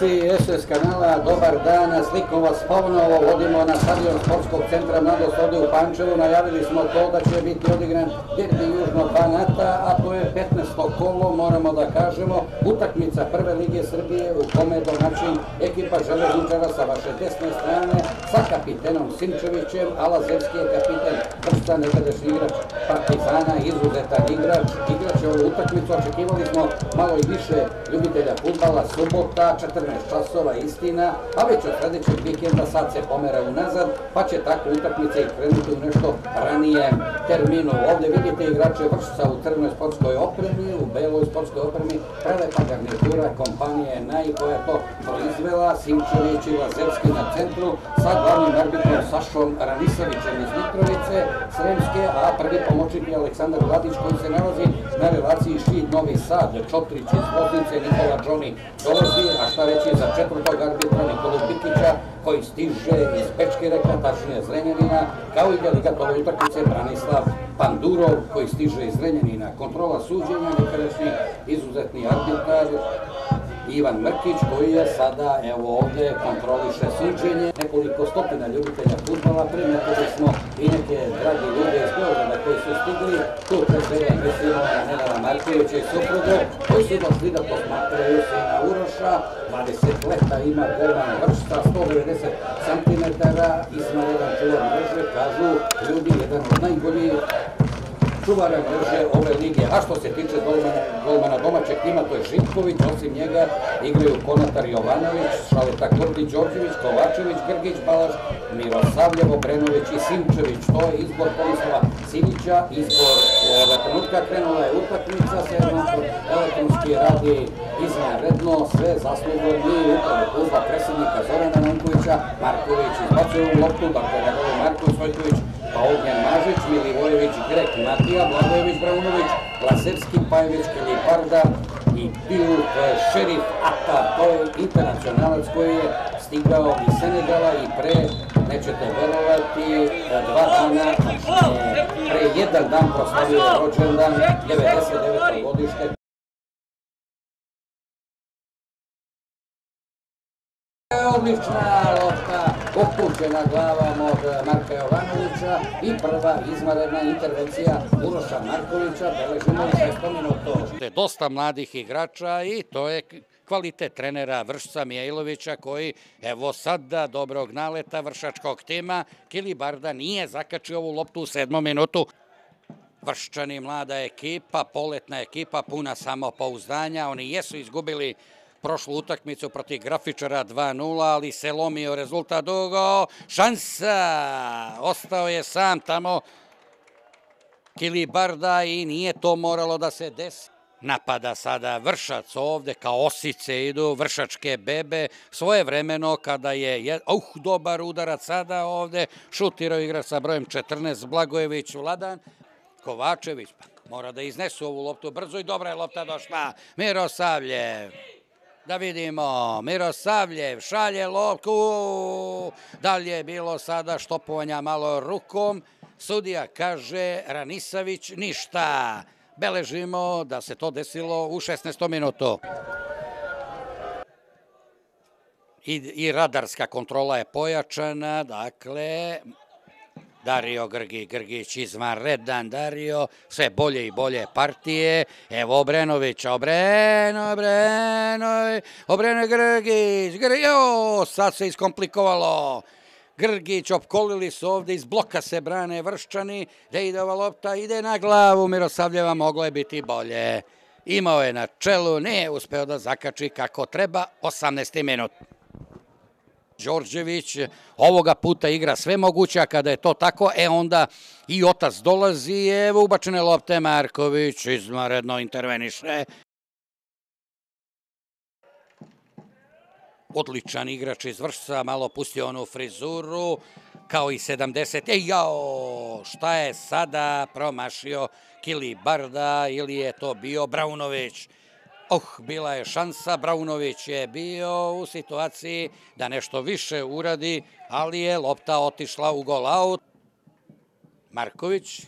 Gledalci SS kanala, dobar dan, slikom vas ponovo vodimo na stadion sportskog centra Mladost ovde u Pančevu. Najavili smo to da će biti odigran derbi Južnog Banata, a to je 15. kolo, moramo da kažemo, utakmica Prve Lige Srbije u kome domaćin ekipa Železničara sa vaše desne strane sa kapitenom Sinčevićem, a Lazevski je kapiten Prsta, nekadašnji igrač Partizana, izuzetan igrač. Igrač je ovu utakmicu, očekivali smo malo i više ljubitelja futbala, subota, 14 časova, istina, a već od sledećeg vikenda sad se pomera unazad, pa će tako utakmica i krenuti u nešto ranijem terminu. Ovde vidite igrače vršca u crnoj sportskoj opremi, u beloj sportskoj opremi, prelepa garnitura kompanije Naj koja to proizvela, Simčević i Lazevski na centru, sa glavnim arbitrom Sašom Ranisavićem iz Mitrovice, Sremske, a prvi pomoćnik je Aleksandar Vladić koji se nalazi na relaciji Šid Novi Sad, Čotrić iz Bosnice, Nikola Džoni dolazi, a šta reći za četvrtog arbitra Nikolu Bikića, koji stiže iz Pečkereka, tačnije Zrenjanina, kao i delegat ove utakmice Branislav Pandurov, koji stiže iz Zrenjanina. Kontrola suđenja, nekadašnji izuzetni arbitar, Ivan Mrkić koji je sada, evo ovde, kontroliše suđenje. Nekoliko stotina ljubitelja futbola, primetili smo i neke dragi ljude iz Beograda koji su stigli, tu pre svega mislimo na Nenada Markovića i suprugu, koji su došli da posmatraju sina Uroša, 20 leta ima German Vršta, 190 cm, izmaredan čuvar mreže, kažu ljudi, jedan od najboljih čuvara mreže ove lige. A što se tiče golmana, golmana domaćeg tima, to je Živković, osim njega igraju Konatar Jovanović, Šaleta Kordi, Đorđević, Kovačević, Grgić, Balaš, Mirosavljevo, Brenović i Simčević. To je izbor Tomislava Sinića, izbor ovoga trenutka krenula je utakmica, se elektronski radi izvanredno, sve zaslugom i upravo kluba predsjednika Zorana Nankovića, Marković izbacuje u loptu, dakle Nebolo Marković, Vojković, pa Ognjan Mažić, Milivojević, Grek, Matija, Blagojević, Braunović, Lasevski, Pajević, Kiliparda i Bilu Šerif Ata. To je internacionalac koji je stigao iz Senegala i pre, nećete verovati, dva dana, tačnije, pre jedan dan proslavio rođendan, 99. godište. Odlična lopta, upućena glavom od Marka Jovanovića i prva izmaredna intervencija Uroša Markovića, beležimo i šesto minuto. Dosta mladih igrača i to je kvalitet trenera Vršca Mijailovića koji evo sada dobrog naleta vršačkog tima Kilibarda nije zakačio ovu loptu u sedmom minutu. Vrščani mlada ekipa, poletna ekipa, puna samopouzdanja, oni jesu izgubili prošlu utakmicu protiv grafičara 2-0, ali se lomio rezultat dugo. Šansa! Ostao je sam tamo Kilibarda i nije to moralo da se desi. Napada sada Vršac ovde, kao osice idu, vršačke bebe, svoje vremeno kada je, uh, dobar udarac sada ovde, šutirao igrač sa brojem 14, Blagojević, Vladan, Kovačević, pa mora da iznesu ovu loptu brzo i dobra je lopta došla, Mirosavljev. Da vidimo, Mirosavljev šalje lopku, da li je bilo sada štopovanja malo rukom, sudija kaže Ranisavić ništa. Beležimo da se to desilo u 16. minutu. I, I radarska kontrola je pojačana, dakle, Dario Grgi, Grgić izvanredan Dario, sve bolje i bolje partije. Evo Obrenovića, Obreno, Obreno, Obreno Grgić, Grgić, sad se iskomplikovalo. Grgić, opkolili su ovde, iz bloka se brane Vrščani, da lopta, ide na glavu Mirosavljeva, moglo je biti bolje. Imao je na čelu, nije uspeo da zakači kako treba, 18. minut. Đorđević ovoga puta igra sve moguće, a kada je to tako, e onda i otac dolazi, evo ubačene lopte Marković, izmaredno interveniše. Odličan igrač iz Vršca, malo pustio onu frizuru, kao i 70. E jao, šta je sada promašio Kili Barda ili je to bio Braunović? Oh, bila je šansa, Braunović je bio u situaciji da nešto više uradi, ali je lopta otišla u gol out. Marković,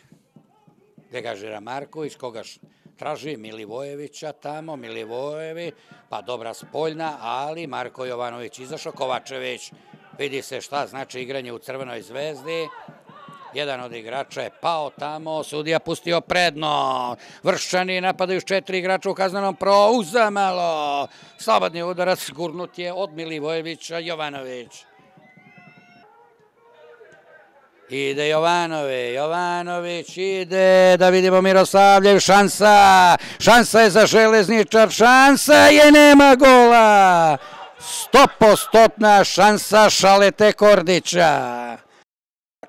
degažira Marković, koga traži Milivojevića tamo, Milivojevi, pa dobra spoljna, ali Marko Jovanović izašao, Kovačević, vidi se šta znači igranje u Crvenoj zvezdi, Jedan od igrača je pao tamo, sudija pustio predno. Vršćani napadaju s četiri igrača u kaznenom pro, uzamalo. Slobodni udarac gurnut je od Milivojevića Jovanović. Ide Jovanović, Jovanović ide, da vidimo Miroslavljev, šansa, šansa je za železničar, šansa je, nema gola. Stopostotna šansa Šalete Kordića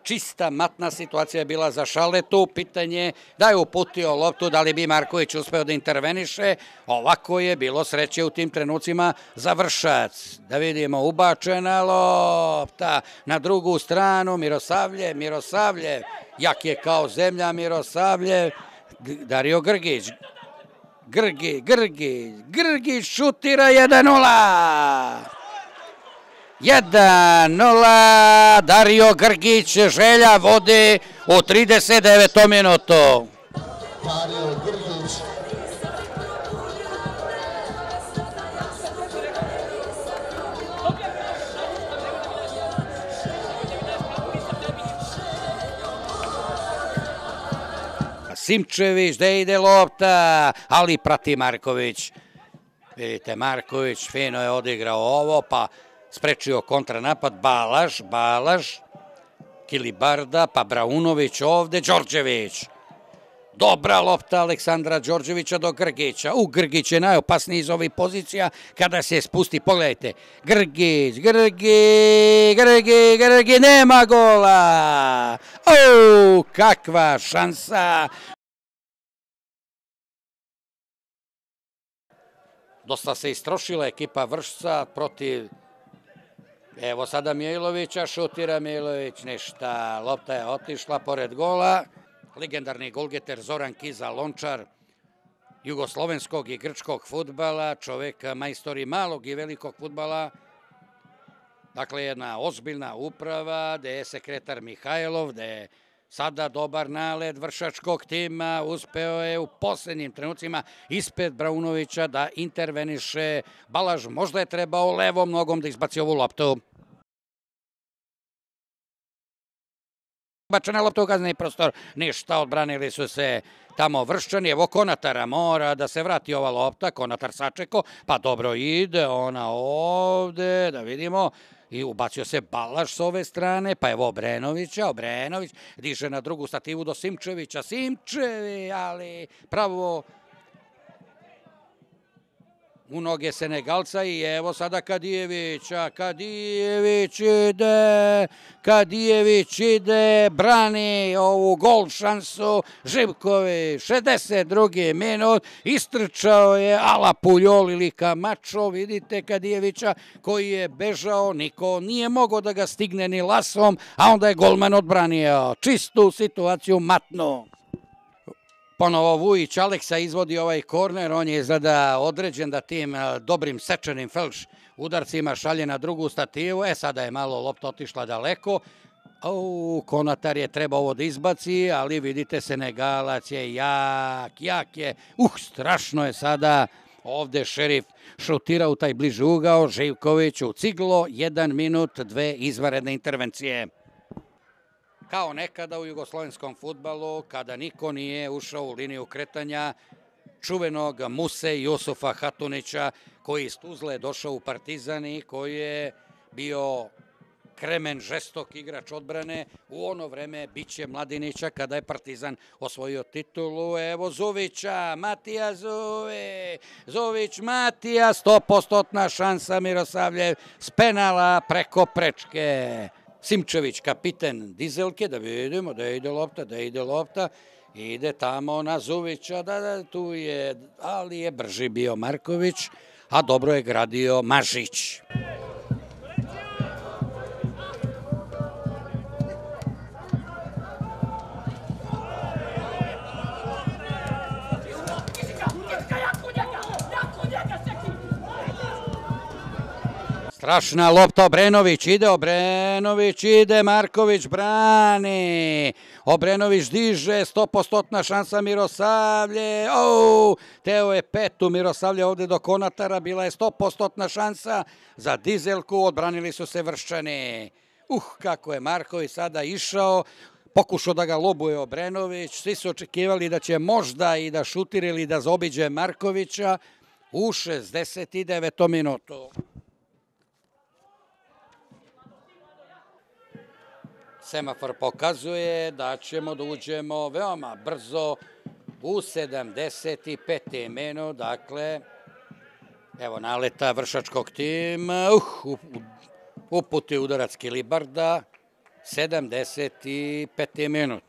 čista matna situacija je bila za Šaletu. Pitanje da je uputio loptu, da li bi Marković uspeo da interveniše. Ovako je bilo sreće u tim trenucima za Vršac. Da vidimo, ubačena lopta na drugu stranu. Mirosavlje, Mirosavlje, jak je kao zemlja Mirosavlje. Dario Grgić, Grgi, Grgi, Grgi šutira 1-0. 1-0, Dario Grgić, želja vode u 39. minutu. Dario Grgić. Simčević, da ide lopta, ali prati Marković. Vidite, Marković fino je odigrao ovo, pa sprečio kontranapad, Balaš, Balaš, Kilibarda, pa Braunović ovde, Đorđević. Dobra lopta Aleksandra Đorđevića do Grgića. U, Grgić je najopasniji iz ovih pozicija kada se spusti. Pogledajte, Grgić, Grgi, Grgi, Grgi, nema gola. O, kakva šansa. Dosta se istrošila ekipa Vršca protiv Evo sada Mijailovića, šutira Mijailović, ništa. Lopta je otišla pored gola. Legendarni golgeter Zoran Kiza Lončar, jugoslovenskog i grčkog futbala, čovek majstori malog i velikog futbala. Dakle, jedna ozbiljna uprava, gde je sekretar Mihajlov, gde je sada dobar naled vršačkog tima, uspeo je u poslednjim trenucima ispred Braunovića da interveniše. Balaž možda je trebao levom nogom da izbaci ovu loptu. Bačena lopta u kazneni prostor, ništa, odbranili su se tamo vršćani, evo Konatara mora da se vrati ova lopta, Konatar sačeko, pa dobro ide, ona ovde, da vidimo, i ubacio se Balaš s ove strane, pa evo Obrenovića, Obrenović diže na drugu stativu do Simčevića, Simčevi, ali pravo u noge Senegalca i evo sada Kadijevića, Kadijević ide, Kadijević ide, brani ovu gol šansu, Živkovi, 62. minut, istrčao je Ala Puljol ili Kamačo, vidite Kadijevića koji je bežao, niko nije mogao da ga stigne ni lasom, a onda je golman odbranio čistu situaciju matnu. Ponovo Vujić Aleksa izvodi ovaj korner, on je izgleda određen da tim e, dobrim sečenim felš udarcima šalje na drugu stativu. E, sada je malo lopta otišla daleko. O, Konatar je treba ovo da izbaci, ali vidite Senegalac je jak, jak je. Uh, strašno je sada. Ovde šerif šutira u taj bliži ugao, Živković u ciglo, jedan minut, dve izvaredne intervencije. Kao nekada u jugoslovenskom futbalu, kada niko nije ušao u liniju kretanja čuvenog Muse Jusufa Hatunića, koji iz Tuzle došao u Partizan i koji je bio kremen, žestok igrač odbrane. U ono vreme biće Mladinića kada je Partizan osvojio titulu. Evo Zuvića, Matija Zuvi, Zuvić Matija, 100% šansa Mirosavljev s penala preko prečke. Simčević, kapiten Dizelke, da vidimo da ide lopta, da ide lopta. Ide tamo na Zuvića, da, da, tu je, ali je brži bio Marković, a dobro je gradio Mažić. Strašna lopta Obrenović, ide Obrenović, ide Marković, brani. Obrenović diže, 100% šansa Mirosavlje. Oh, teo je petu Mirosavlje ovde do Konatara, bila je 100% šansa za Dizelku, odbranili su se vršćani. Uh, kako je Marković sada išao, pokušao da ga lobuje Obrenović, svi su očekivali da će možda i da šutira ili da zobiđe Markovića u 69. minutu. Semafor pokazuje da ćemo da uđemo veoma brzo u 75. minut, dakle, evo naleta vršačkog tima, uh, uputi udarac Kilibarda, 75. minut.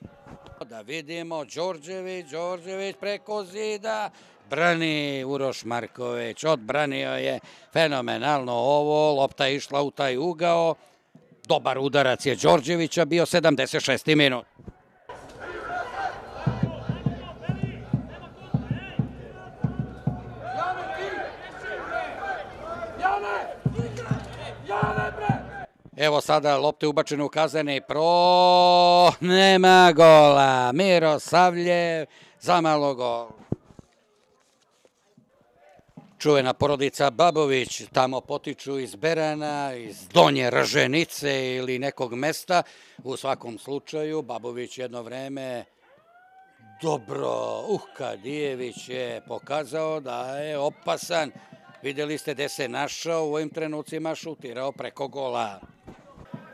Da vidimo, Đorđević, Đorđević preko zida, brani Uroš Marković, odbranio je fenomenalno ovo, lopta išla u taj ugao, Dobar udarac je Đorđevića, bio 76. minut. Evo sada lopte ubačene u kazane pro... Nema gola. Miro Savljev, zamalo gol čuvena porodica Babović, tamo potiču iz Berana, iz Donje Rženice ili nekog mesta. U svakom slučaju, Babović jedno vreme dobro, uh, Kadijević je pokazao da je opasan. Videli ste gde se našao, u ovim trenucima šutirao preko gola.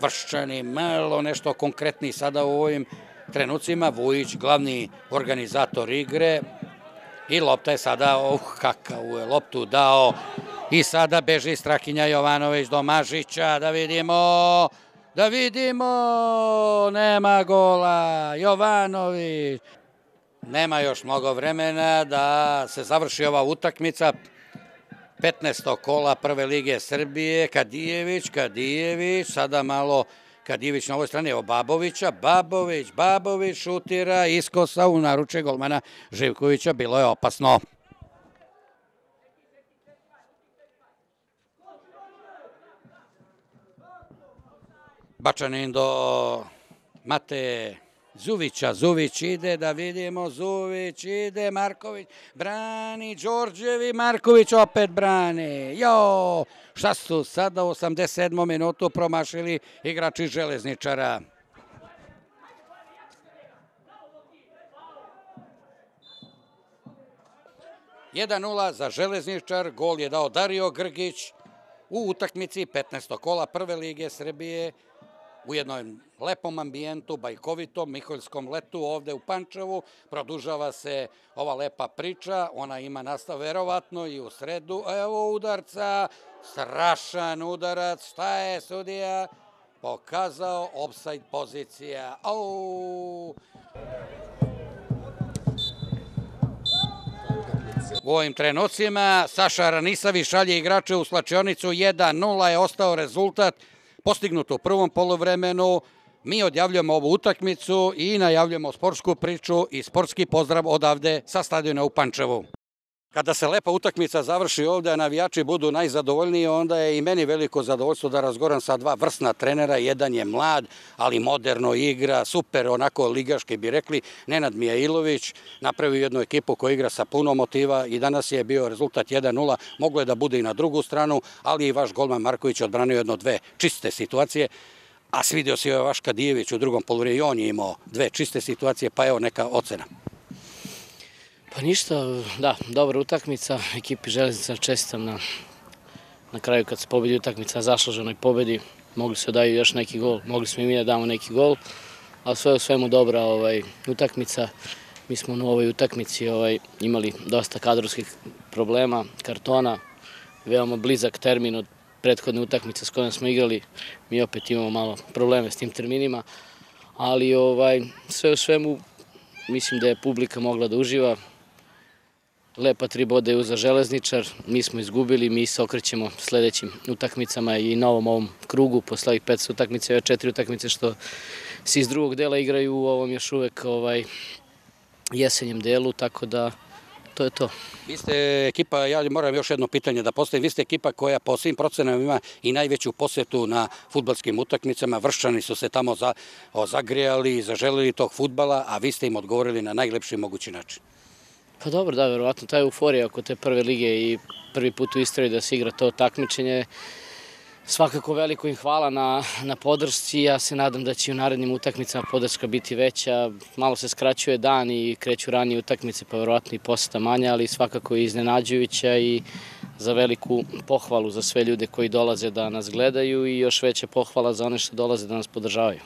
Vrščani, malo nešto konkretni sada u ovim trenucima. Vujić, glavni organizator igre, I lopta je sada, uh, kakav je loptu dao. I sada beži Strahinja Jovanović do Mažića, da vidimo, da vidimo, nema gola, Jovanović. Nema još mnogo vremena da se završi ova utakmica. 15. kola prve lige Srbije, Kadijević, Kadijević, sada malo Kadijević na ovoj strani, evo Babovića, Babović, Babović šutira, iskosa u naruče golmana Živkovića, bilo je opasno. Bačanin do Mate Zuvića, Zuvić ide, da vidimo, Zuvić ide, Marković, brani, Đorđevi, Marković opet brani. Jo, šta su sada u 87. minutu promašili igrači železničara. Jedan za železničar, gol je dao Dario Grgić u utakmici 15. kola Prve lige Srbije u jednom lepom ambijentu, bajkovitom, Miholjskom letu ovde u Pančevu. Produžava se ova lepa priča, ona ima nastav verovatno i u sredu. Evo udarca, strašan udarac, šta je sudija? Pokazao offside pozicija. Au! U ovim trenucima Saša Ranisavi šalje igrače u slačionicu 1-0 je ostao rezultat postignuto u prvom polovremenu. Mi odjavljujemo ovu utakmicu i najavljujemo sportsku priču i sportski pozdrav odavde sa stadiona u Pančevu. Kada se lepa utakmica završi ovde, navijači budu najzadovoljniji, onda je i meni veliko zadovoljstvo da razgoram sa dva vrsna trenera. Jedan je mlad, ali moderno igra, super, onako ligaški bi rekli. Nenad Mijailović napravio jednu ekipu koja igra sa puno motiva i danas je bio rezultat 1-0. Moglo je da bude i na drugu stranu, ali i vaš golman Marković odbranio jedno dve čiste situacije a svidio se je Vaška Dijević u drugom polurije i on je imao dve čiste situacije, pa evo neka ocena. Pa ništa, da, dobra utakmica, ekipi Železnica čestam na, na kraju kad se pobedi utakmica na zasluženoj pobedi, mogli se daju još neki gol, mogli smo i mi da damo neki gol, ali sve u svemu dobra ovaj, utakmica. Mi smo u ovoj utakmici ovaj, imali dosta kadrovskih problema, kartona, veoma blizak termin od prethodne utakmice s kojom smo igrali. Mi opet imamo malo probleme s tim terminima, ali ovaj, sve u svemu mislim da je publika mogla da uživa. Lepa tri boda je uza železničar, mi smo izgubili, mi se okrećemo sledećim utakmicama i novom ovom krugu, posle ovih pet utakmice, ove četiri utakmice što se iz drugog dela igraju u ovom još uvek ovaj, jesenjem delu, tako da to je to. Vi ste ekipa, ja moram još jedno pitanje da postavim, vi ste ekipa koja po svim procenama ima i najveću posetu na futbalskim utakmicama, vršćani su se tamo za, o, zagrijali, zaželili tog futbala, a vi ste im odgovorili na najlepši mogući način. Pa dobro, da, verovatno ta euforija oko te prve lige i prvi put u istoriji da se igra to takmičenje, svakako veliko im hvala na, na podršci. Ja se nadam da će u narednim utakmicama podrška biti veća. Malo se skraćuje dan i kreću ranije utakmice, pa verovatno i poseta manja, ali svakako i iznenađujuća i za veliku pohvalu za sve ljude koji dolaze da nas gledaju i još veća pohvala za one što dolaze da nas podržavaju.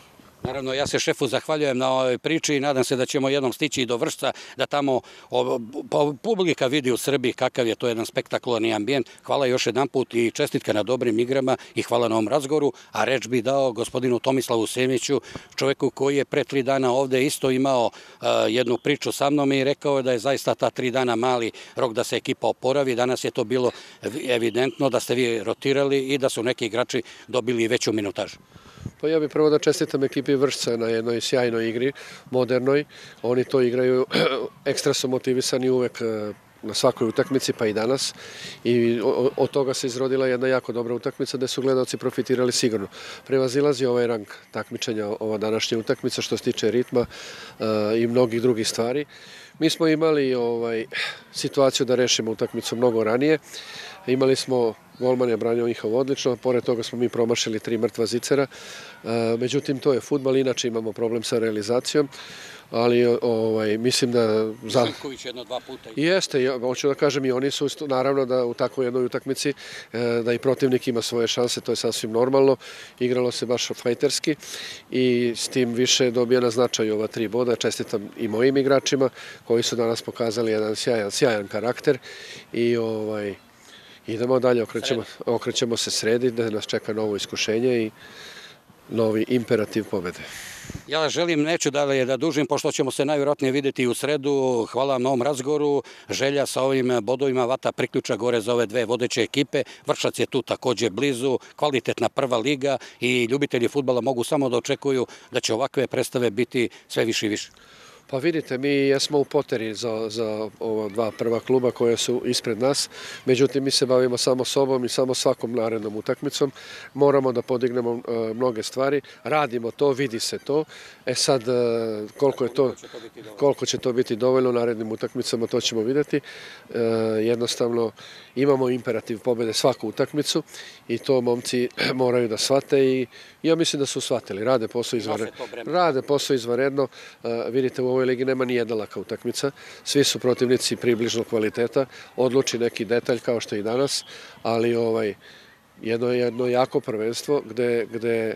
Naravno, ja se šefu zahvaljujem na ovoj priči i nadam se da ćemo jednom stići i do vršca, da tamo o, publika vidi u Srbiji kakav je to jedan spektakularni ambijent. Hvala još jedan put i čestitka na dobrim igrama i hvala na ovom razgovoru, a reč bi dao gospodinu Tomislavu Semiću, čoveku koji je pre tri dana ovde isto imao uh, jednu priču sa mnom i rekao je da je zaista ta tri dana mali rok da se ekipa oporavi. Danas je to bilo evidentno da ste vi rotirali i da su neki igrači dobili veću minutažu. Pa ja bih prvo da čestitam ekipi Vršca na jednoj sjajnoj igri, modernoj. Oni to igraju, ekstra su motivisani uvek na svakoj utakmici, pa i danas. I od toga se izrodila jedna jako dobra utakmica gde su gledalci profitirali sigurno. Prevazilazi ovaj rang takmičenja ova današnja utakmica što se tiče ritma uh, i mnogih drugih stvari. Mi smo imali ovaj situaciju da rešimo utakmicu mnogo ranije. Imali smo golman je branio njihov odlično, pored toga smo mi promašili tri mrtva zicera, e, međutim to je futbal, inače imamo problem sa realizacijom, ali ovaj, mislim da... Za... Jedno, dva puta. Jeste, ja, hoću da kažem i oni su naravno da u takvoj jednoj utakmici e, da i protivnik ima svoje šanse, to je sasvim normalno, igralo se baš fajterski i s tim više dobija na značaj ova tri boda, čestitam i mojim igračima koji su danas pokazali jedan sjajan, sjajan karakter i ovaj, idemo dalje, okrećemo, okrećemo se sredi da nas čeka novo iskušenje i novi imperativ pobede. Ja želim, neću dalje da dužim, pošto ćemo se najvjerojatnije videti u sredu. Hvala vam na ovom razgovoru. Želja sa ovim bodovima Vata priključa gore za ove dve vodeće ekipe. Vršac je tu takođe blizu, kvalitetna prva liga i ljubitelji futbala mogu samo da očekuju da će ovakve predstave biti sve više i više. Pa vidite, mi jesmo u poteri za, za ova dva prva kluba koje su ispred nas, međutim mi se bavimo samo sobom i samo svakom narednom utakmicom. Moramo da podignemo uh, mnoge stvari, radimo to, vidi se to. E sad, uh, koliko je to, koliko će to biti dovoljno u narednim utakmicama, to ćemo videti. Uh, jednostavno, imamo imperativ pobede svaku utakmicu i to momci moraju da shvate i ja mislim da su shvatili. Rade posao izvaredno. Rade posao izvaredno. Vidite, u ovoj ligi nema ni jedna laka utakmica. Svi su protivnici približno kvaliteta. Odluči neki detalj kao što je i danas, ali ovaj, jedno, jedno jako prvenstvo gde, gde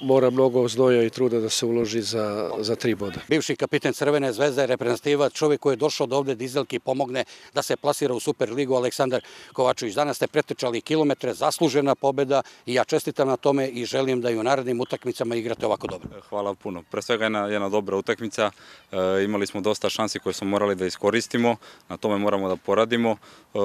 mora mnogo znoja i truda da se uloži za, za tri boda. Bivši kapiten Crvene zvezde, reprezentativac, čovjek koji je došao do ovde dizelki pomogne da se plasira u Superligu, Aleksandar Kovačević. Danas ste pretečali kilometre, zaslužena pobeda i ja čestitam na tome i želim da i u narednim utakmicama igrate ovako dobro. Hvala puno. Pre svega jedna, jedna dobra utakmica. E, imali smo dosta šansi koje smo morali da iskoristimo, na tome moramo da poradimo. E,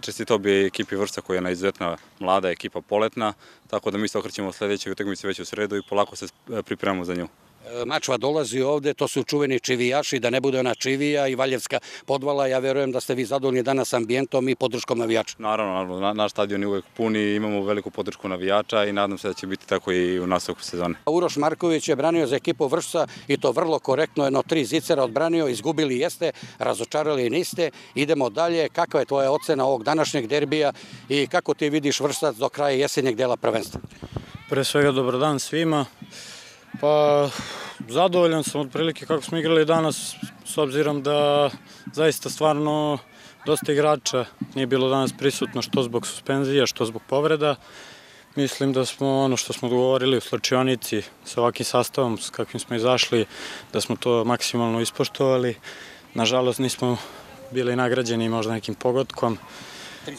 čestito bi ekipi Vrsta koja je jedna izuzetna mlada ekipa poletna, tako da mi se okrećemo sledećoj utakmici već u sredu i polako se e, pripremamo za nju. E, Mačva dolazi ovde, to su čuveni čivijaši, da ne bude ona čivija i Valjevska podvala. Ja verujem da ste vi zadovoljni danas ambijentom i podrškom navijača. Naravno, naravno. Naš stadion je uvek pun i imamo veliku podršku navijača i nadam se da će biti tako i u nastavku sezone. Uroš Marković je branio za ekipu Vršca i to vrlo korektno, jedno tri zicera odbranio, izgubili jeste, razočarali niste. Idemo dalje, kakva je tvoja ocena ovog današnjeg derbija i kako ti vidiš Vršac do kraja jesenjeg dela prvenstva? Pre svega dobar dan svima. Pa zadovoljan sam otprilike kako smo igrali danas s obzirom da zaista stvarno dosta igrača nije bilo danas prisutno što zbog suspenzija, što zbog povreda. Mislim da smo ono što smo dogovorili u slačionici sa ovakvim sastavom s kakvim smo izašli, da smo to maksimalno ispoštovali. Nažalost nismo bili nagrađeni možda nekim pogodkom.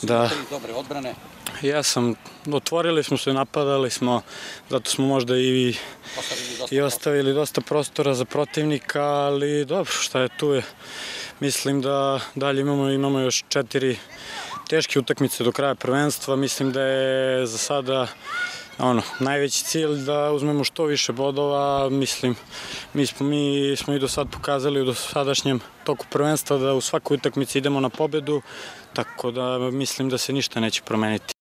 Da. dobre odbrane. Ja sam, otvorili smo se, napadali smo, zato smo možda i, i ostavili dosta prostora za protivnika, ali dobro, šta je tu je. Mislim da dalje imamo, imamo još četiri teške utakmice do kraja prvenstva. Mislim da je za sada ono, najveći cilj da uzmemo što više bodova, mislim, mi smo, mi smo i do sad pokazali u dosadašnjem toku prvenstva da u svakoj utakmici idemo na pobedu, tako da mislim da se ništa neće promeniti.